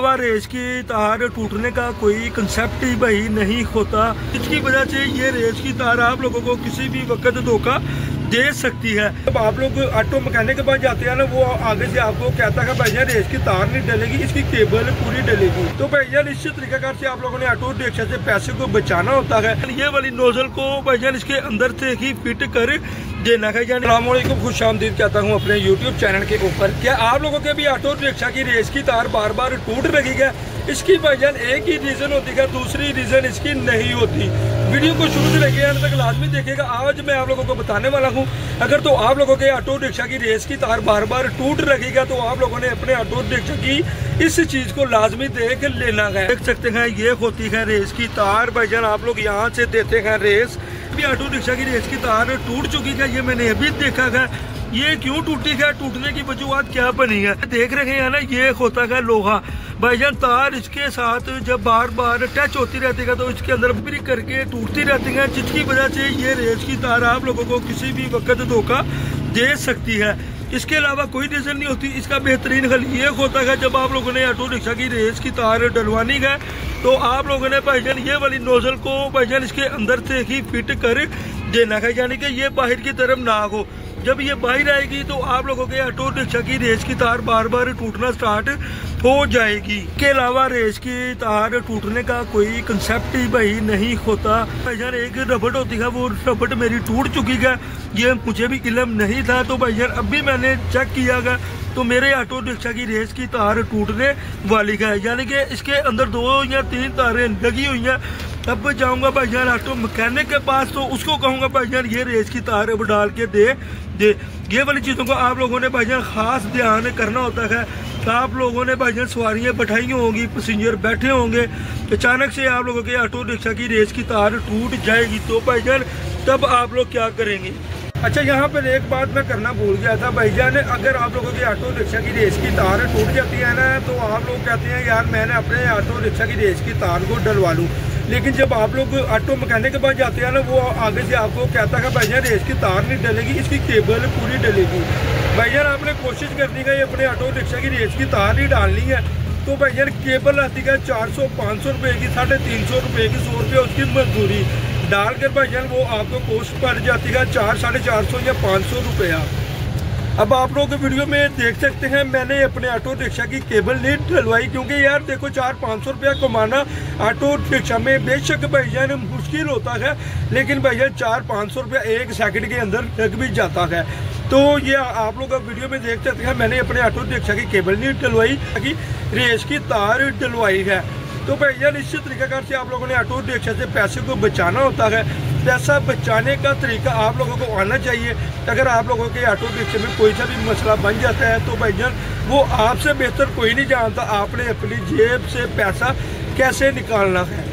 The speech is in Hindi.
अलावा रेस की तार टूटने का कोई कंसेप्ट ही भाई नहीं होता। इसकी वजह से ये रेस की तार आप लोगों को किसी भी वक्त धोखा दे सकती है। जब आप लोग ऑटो मैकेनिक के पास जाते हैं ना, वो आगे से आपको कहता है, भैया, रेस की तार नहीं डलेगी, इसकी केबल पूरी डलेगी। तो भैया इसी तरीकेकार से आप लोगों ने ऑटो रिक्शा से पैसे को बचाना होता है। ये वाली नोजल को भैया, इसके अंदर से ही फिट कर देना है यानी खुश आमदीद कहता हूँ अपने यूट्यूब चैनल के ऊपर। क्या आप लोगों के भी ऑटो रिक्शा की रेस की तार बार बार टूट रही है? इसकी वजह एक ही रीजन होती है, दूसरी रीजन इसकी नहीं होती। वीडियो को शुरू से लेके अंत तक लाजमी देखेगा आज मैं आप लोगों को बताने वाला हूँ, अगर तो आप लोगों के ऑटो रिक्शा की रेस की तार बार बार टूट रही रखेगा तो आप लोगों ने अपने ऑटो रिक्शा की इस चीज़ को लाजमी देख लेना है। देख सकते हैं, ये होती है रेस की तार। भाईजान, आप लोग यहाँ से देते हैं रेस अभी ऑटो रिक्शा की रेस की तार टूट चुकी है, ये मैंने अभी देखा है। ये क्यों टूटी है? टूटने की वजूहत क्या बनी है? देख रहे हैं ना, ये होता है लोहा। भाईजान तार इसके साथ जब बार बार टच होती रहती है तो इसके अंदर ब्रिक करके टूटती रहती है। जिसकी वजह से ये रेस की तार आप लोगों को किसी भी वक्त धोखा दे सकती है। इसके अलावा कोई रीजन नहीं होती। इसका बेहतरीन हल ये होता है, जब आप लोगों ने ऑटो रिक्शा की रेस की तार डलवानी है तो आप लोगों ने भाईजान ये वाली नोजल को भाईजान इसके अंदर से ही फिट कर देना है, यानी कि ये बाहर की तरफ़ ना हो। जब ये बाहर आएगी तो आप लोगों के ऑटो रिक्शा की रेस की तार बार बार टूटना स्टार्ट हो जाएगी। के अलावा रेस की तार टूटने का कोई कंसेप्ट ही भाई नहीं होता। भाई भाईजान एक रबट होती है, वो रबट मेरी टूट चुकी है। ये मुझे भी इलम नहीं था तो भाई भाईजान अभी मैंने चेक किया गया तो मेरे ऑटो रिक्शा की रेस की तार टूटने वाली है। यानी कि इसके अंदर दो या तीन तारें लगी हुई हैं अब जाऊँगा भाईजान ऑटो मैकेनिक के पास तो उसको कहूँगा भाईजान ये रेस की तार डाल के दे दे। ये वाली चीज़ों को आप लोगों ने भाई भाईजान खास ध्यान करना होता है। तो आप लोगों ने भाई भाईजान सवारियाँ बैठाई होंगी पैसेंजर बैठे होंगे अचानक से आप लोगों के ऑटो रिक्शा की रेस की तार टूट जाएगी। तो भाईजान तब आप लोग क्या करेंगे? अच्छा यहाँ पर एक बात मैं करना भूल गया था भाईजान अगर आप लोगों की ऑटो रिक्शा की रेस की तार टूट जाती है ना तो आप लोग कहते हैं, यार, मैंने अपने ऑटो रिक्शा की रेस की तार को डलवा लूँ। लेकिन जब आप लोग ऑटो मैकेनिक के पास जाते हैं ना, वो आगे से आपको कहता है भैया रेस की तार नहीं डलेगी, इसकी केबल पूरी डलेगी। भैया आपने कोशिश करनी है अपने ऑटो रिक्शा की रेस की तार नहीं डालनी है। तो भैया केबल आती है चार सौ, पाँच सौ रुपये की, साढ़े तीन सौ रुपये की, सौ रुपये उसकी मजदूरी। डालकर भैया वो आपको कोस्ट पड़ जाती है चार, साढ़े चार सौ या पाँच सौ रुपया। अब आप लोग वीडियो में देख सकते हैं, मैंने अपने ऑटो रिक्शा की केबल नहीं डलवाई, क्योंकि यार देखो चार पाँच सौ रुपया कमाना ऑटो रिक्शा में बेशक भैया मुश्किल होता है, लेकिन भैया चार पाँच सौ रुपया एक सेकंड के अंदर लग भी जाता है। तो ये आप लोग अब वीडियो में देख सकते हैं, मैंने अपने ऑटो रिक्शा की केबल नहीं डलवाई, ताकि रेस की तार डलवाई है। तो भैया निश्चित तरीकाकार से आप लोगों ने ऑटो रिक्शा से पैसे को बचाना होता है पैसा बचाने का तरीका आप लोगों को आना चाहिए। अगर आप लोगों के ऑटो रिक्शे में कोई सा भी मसला बन जाता है तो भाई जान, वो आपसे बेहतर कोई नहीं जानता। आपने अपनी जेब से पैसा कैसे निकालना है?